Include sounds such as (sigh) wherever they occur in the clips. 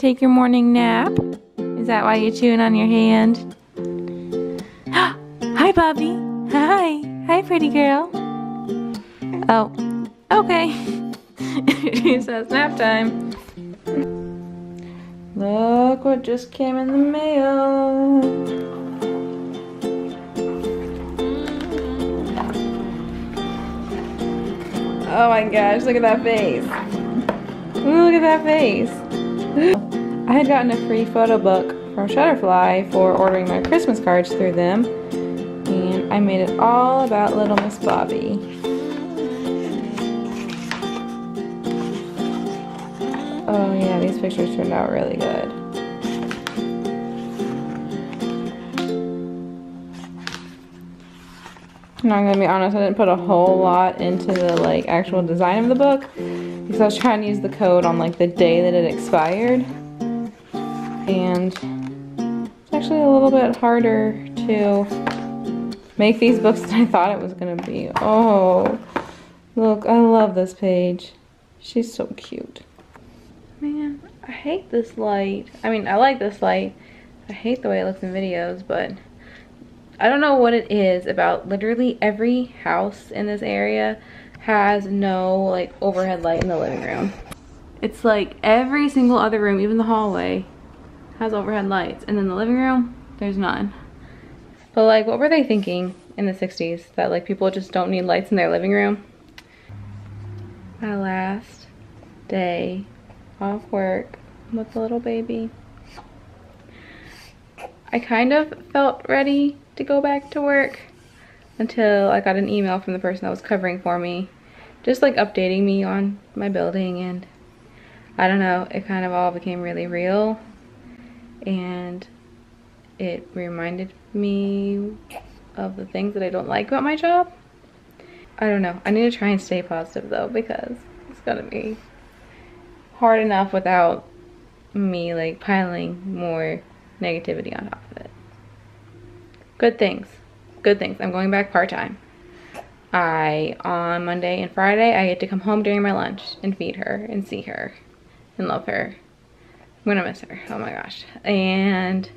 Take your morning nap? Is that why you're chewing on your hand? (gasps) Hi, Bobby. Hi. Hi, pretty girl. Oh, okay. (laughs) it says nap time. Look what just came in the mail. Oh my gosh, look at that face. Look at that face. (gasps) (laughs) I had gotten a free photo book from Shutterfly for ordering my Christmas cards through them. And I made it all about little Miss Bobby. Oh yeah, these pictures turned out really good. And I'm gonna be honest, I didn't put a whole lot into the like actual design of the book because I was trying to use the code on like the day that it expired. And it's actually a little bit harder to make these books (laughs) than I thought it was gonna be. Oh, look, I love this page. She's so cute. Man, I hate this light. I mean, I like this light. I hate the way it looks in videos, but I don't know what it is about literally every house in this area has no like overhead light in the living room. It's like every single other room, even the hallway, has overhead lights. And then the living room, there's none. But like, what were they thinking in the 60s? That like people just don't need lights in their living room? My last day off work with the little baby. I kind of felt ready to go back to work until I got an email from the person that was covering for me just like updating me on my building and I don't know it kind of all became really real and it reminded me of the things that I don't like about my job I don't know I need to try and stay positive though because it's gonna be hard enough without me like piling more negativity on top of it good things. Good things. I'm going back part-time. I, on Monday and Friday, I get to come home during my lunch and feed her and see her and love her. I'm gonna miss her. Oh my gosh. And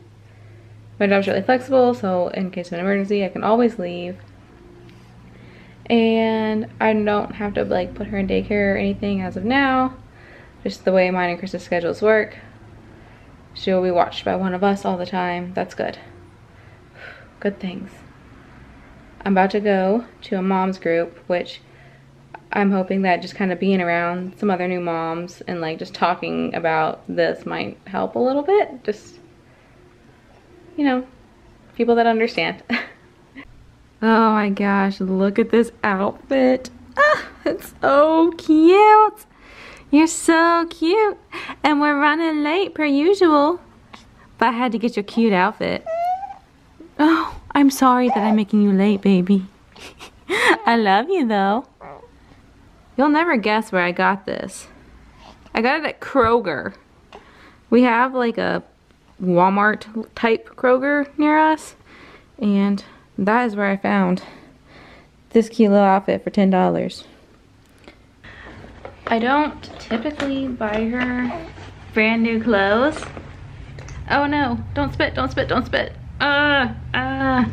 my job's really flexible, so in case of an emergency, I can always leave. And I don't have to like put her in daycare or anything as of now. Just the way mine and Chris's schedules work. She'll be watched by one of us all the time. That's good (sighs) good things. I'm about to go to a mom's group, which I'm hoping that just kind of being around some other new moms and like just talking about this might help a little bit. Just, you know, people that understand. (laughs) oh my gosh, look at this outfit. Ah, it's so cute. You're so cute. And we're running late per usual. But I had to get your cute outfit. Oh, I'm sorry that I'm making you late, baby. (laughs) I love you, though. You'll never guess where I got this. I got it at Kroger. We have like a Walmart type Kroger near us. And that is where I found this cute little outfit for $10. I don't typically buy her brand new clothes. Oh no, don't spit, don't spit, don't spit. Uh, uh.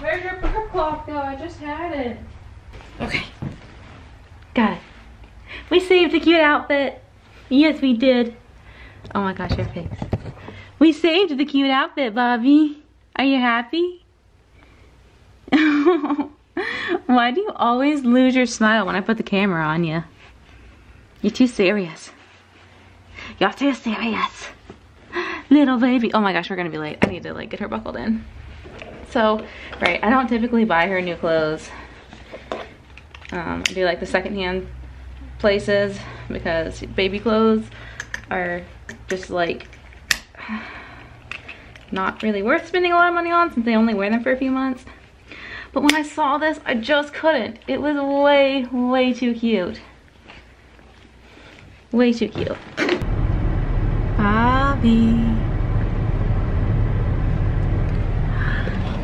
Where's your burp cloth go? I just had it. Okay. Got it. We saved a cute outfit. Yes, we did. Oh my gosh, your face. We saved the cute outfit, Bobby. Are you happy? (laughs) Why do you always lose your smile when I put the camera on you? You're too serious. You're too serious little baby. Oh my gosh, we're gonna be late. I need to like get her buckled in. So, right, I don't typically buy her new clothes. Um, I do like the secondhand places because baby clothes are just like (sighs) not really worth spending a lot of money on since they only wear them for a few months. But when I saw this, I just couldn't. It was way, way too cute. Way too cute. Bobby.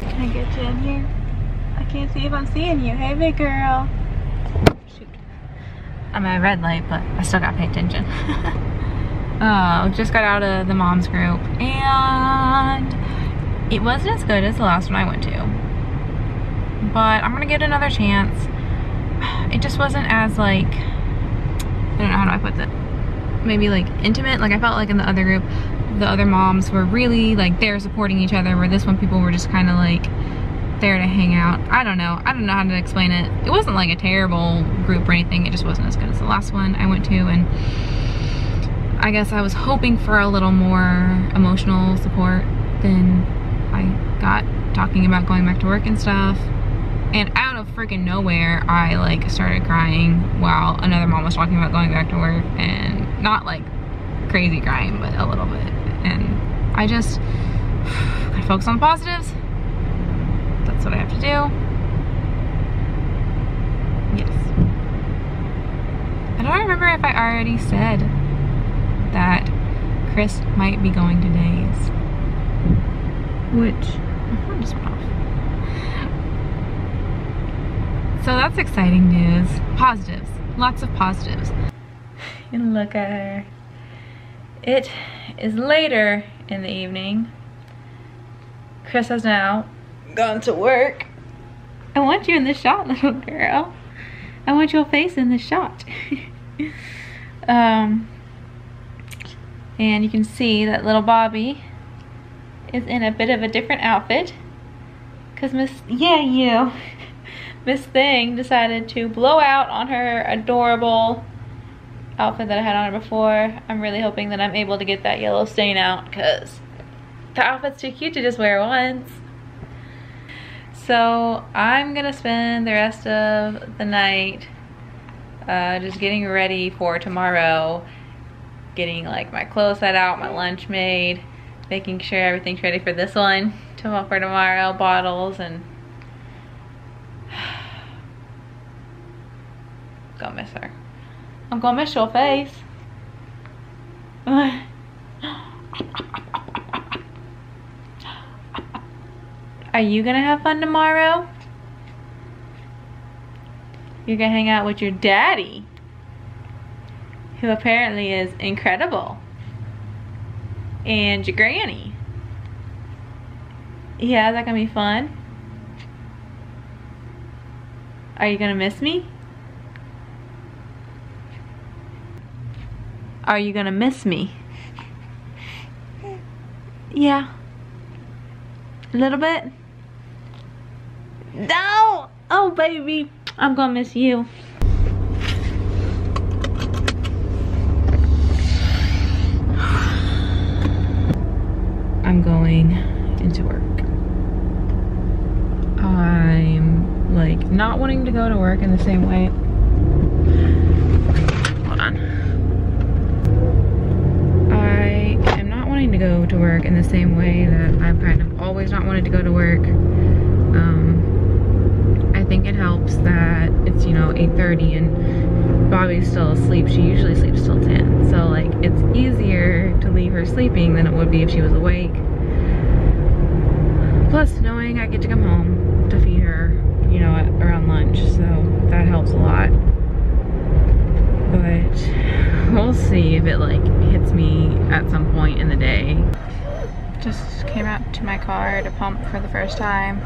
Can I get you in here? I can't see if I'm seeing you. Hey, big girl. I'm at a red light, but I still gotta pay attention. uh, (laughs) just got out of the mom's group and it wasn't as good as the last one I went to. But I'm gonna get another chance. It just wasn't as like, I don't know how do I put this. Maybe like intimate. Like I felt like in the other group, the other moms were really like they're supporting each other where this one people were just kind of like there to hang out. I don't know. I don't know how to explain it. It wasn't like a terrible group or anything. It just wasn't as good as the last one I went to and I guess I was hoping for a little more emotional support than I got talking about going back to work and stuff. And out of freaking nowhere, I like started crying while another mom was talking about going back to work and not like crazy crying, but a little bit. And I just, (sighs) I focus on the positives. That's what I have to do. Yes. I don't remember if I already said that Chris might be going to days. Which, just went off. So that's exciting news. Positives, lots of positives. And look at her. It is later in the evening. Chris has now gone to work. I want you in the shot, (laughs) little girl. I want your face in the shot. (laughs) um, and you can see that little Bobby is in a bit of a different outfit. Cause Miss, yeah, you. (laughs) Miss Thing decided to blow out on her adorable outfit that I had on her before. I'm really hoping that I'm able to get that yellow stain out because the outfit's too cute to just wear once. So I'm gonna spend the rest of the night uh, just getting ready for tomorrow. Getting like my clothes set out, my lunch made, making sure everything's ready for this one tomorrow for tomorrow, bottles and (sighs) gonna miss her. I'm gonna miss your face. (laughs) (laughs) Are you gonna have fun tomorrow? You're gonna hang out with your daddy, who apparently is incredible, and your granny. Yeah, is that gonna be fun? Are you gonna miss me? Are you gonna miss me? Yeah. A little bit? No! Oh, baby. I'm gonna miss you. I'm going into work. I'm like not wanting to go to work in the same way. Hold on. I am not wanting to go to work in the same way that I've kind of always not wanted to go to work. Um, I think it helps that it's, you know, 8.30 and Bobby's still asleep. She usually sleeps till 10. So, like, it's easier to leave her sleeping than it would be if she was awake. Plus, knowing I get to come home to feed her, you know, at, around lunch. So, that helps a lot. But we'll see if it, like, hits me at some point in the day. Just came out to my car to pump for the first time.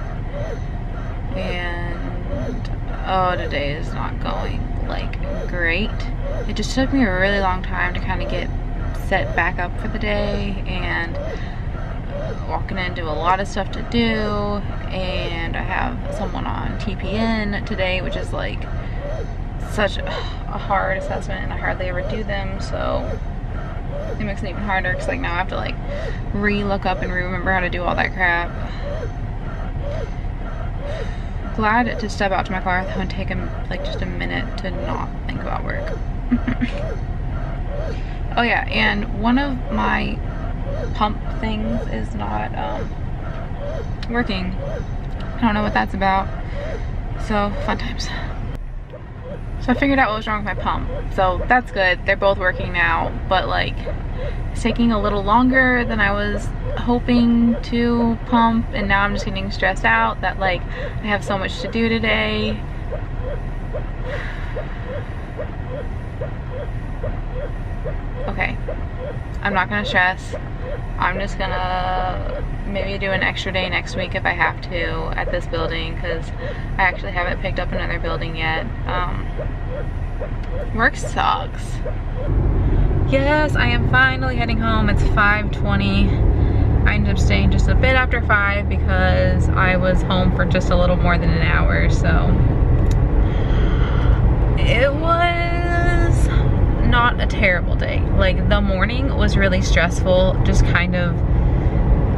And oh, today is not going like great. It just took me a really long time to kind of get set back up for the day and walking into a lot of stuff to do and I have someone on TPN today which is like such a hard assessment and I hardly ever do them so it makes it even harder because like now I have to like re-look up and remember how to do all that crap. Glad to step out to my car and take him like just a minute to not think about work. (laughs) oh yeah, and one of my pump things is not um, working. I don't know what that's about. So, fun times. So I figured out what was wrong with my pump. So that's good. They're both working now, but like it's taking a little longer than I was hoping to pump and now I'm just getting stressed out that like I have so much to do today. (sighs) Okay, I'm not gonna stress. I'm just gonna maybe do an extra day next week if I have to at this building because I actually haven't picked up another building yet. Um, work sucks. Yes, I am finally heading home. It's 5.20. I ended up staying just a bit after 5 because I was home for just a little more than an hour, so it was not a terrible day. Like the morning was really stressful, just kind of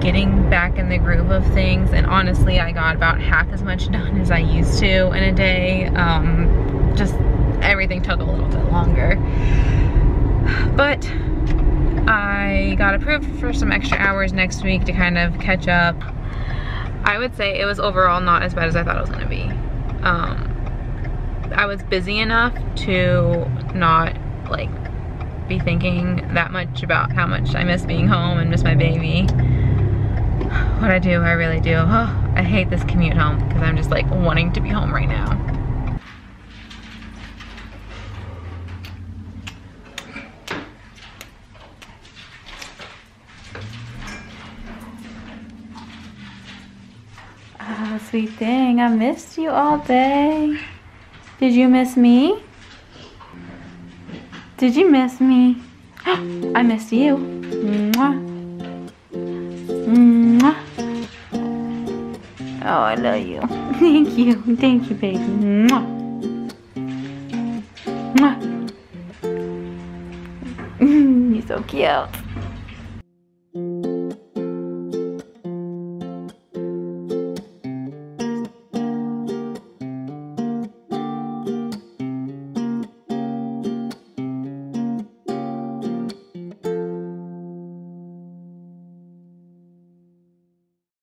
getting back in the groove of things and honestly I got about half as much (laughs) done as I used to in a day. Um, just everything took a little bit longer. But I got approved for some extra hours next week to kind of catch up. I would say it was overall not as bad as I thought it was gonna be. Um, I was busy enough to not like be thinking that much about how much I miss being home and miss my baby. What I do, I really do. Oh, I hate this commute home because I'm just like wanting to be home right now. Oh, sweet thing, I missed you all day. Did you miss me? Did you miss me? (gasps) I missed you. Mwah. Mwah. Oh, I love you. (laughs) Thank you. Thank you, baby. Mwah. Mwah. (laughs) You're so cute.